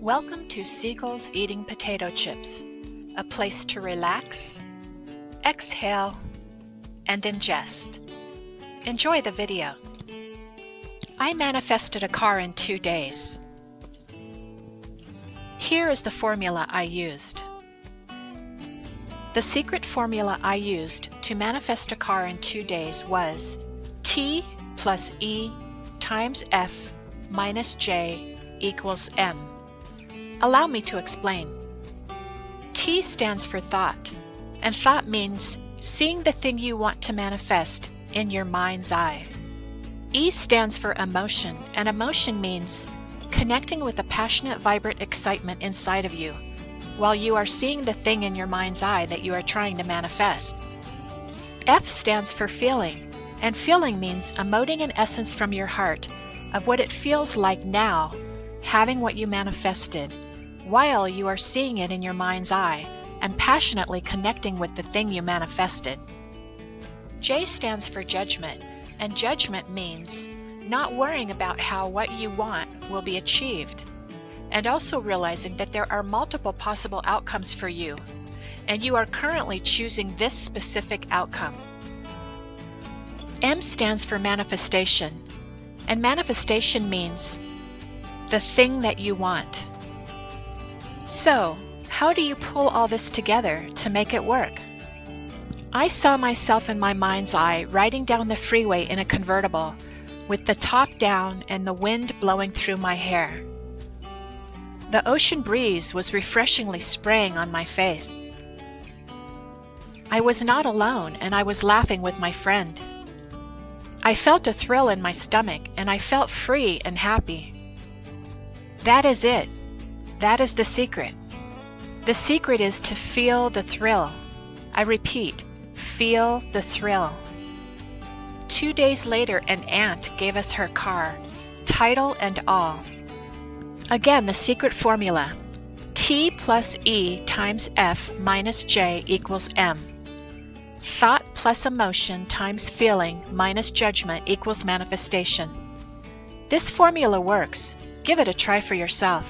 Welcome to Seagulls Eating Potato Chips, a place to relax, exhale, and ingest. Enjoy the video. I manifested a car in two days. Here is the formula I used. The secret formula I used to manifest a car in two days was T plus E times F minus J equals M. Allow me to explain. T stands for thought, and thought means seeing the thing you want to manifest in your mind's eye. E stands for emotion, and emotion means connecting with a passionate, vibrant excitement inside of you while you are seeing the thing in your mind's eye that you are trying to manifest. F stands for feeling, and feeling means emoting an essence from your heart of what it feels like now having what you manifested while you are seeing it in your mind's eye and passionately connecting with the thing you manifested. J stands for judgment, and judgment means not worrying about how what you want will be achieved, and also realizing that there are multiple possible outcomes for you, and you are currently choosing this specific outcome. M stands for manifestation, and manifestation means the thing that you want. So, how do you pull all this together to make it work? I saw myself in my mind's eye riding down the freeway in a convertible with the top down and the wind blowing through my hair. The ocean breeze was refreshingly spraying on my face. I was not alone and I was laughing with my friend. I felt a thrill in my stomach and I felt free and happy. That is it. That is the secret. The secret is to feel the thrill. I repeat, feel the thrill. Two days later, an aunt gave us her car, title and all. Again, the secret formula T plus E times F minus J equals M. Thought plus emotion times feeling minus judgment equals manifestation. This formula works. Give it a try for yourself.